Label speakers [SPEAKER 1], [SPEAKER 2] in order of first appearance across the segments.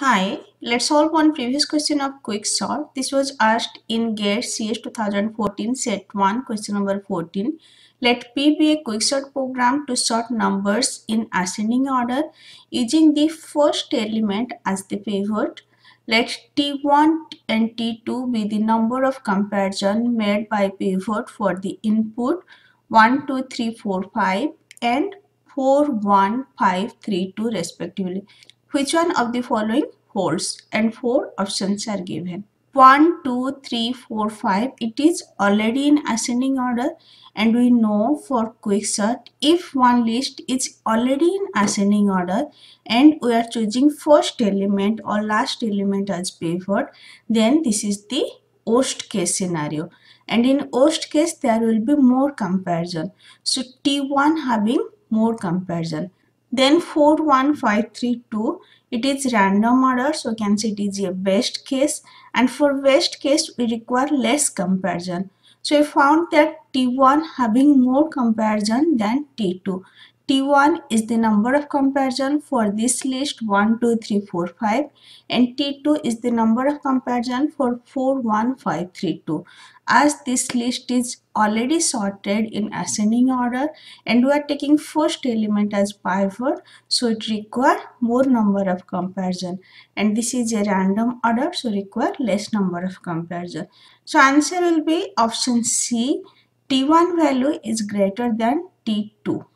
[SPEAKER 1] Hi, let's solve one previous question of quick sort. This was asked in GATE CS 2014 set 1 question number 14. Let P be a quick sort program to sort numbers in ascending order using the first element as the pivot. Let T1 and T2 be the number of comparison made by pivot for the input 1, 2, 3, 4, 5 and 4, 1, 5, 3, 2 respectively. Which one of the following holds? And four options are given. 1, 2, 3, 4, 5. It is already in ascending order and we know for quicksort if one list is already in ascending order and we are choosing first element or last element as pivot then this is the worst case scenario and in worst case there will be more comparison so t1 having more comparison then 41532 it is random order so can say it is a best case. And for best case we require less comparison. So we found that t1 having more comparison than t2 T1 is the number of comparison for this list 1, 2, 3, 4, 5 and T2 is the number of comparison for 4, 1, 5, 3, 2. As this list is already sorted in ascending order and we are taking first element as pivot so it require more number of comparison and this is a random order so require less number of comparison. So answer will be option C T1 value is greater than T2.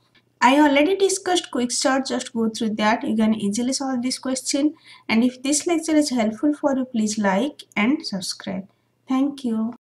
[SPEAKER 1] I already discussed quick sort, just go through that you can easily solve this question and if this lecture is helpful for you please like and subscribe. Thank you.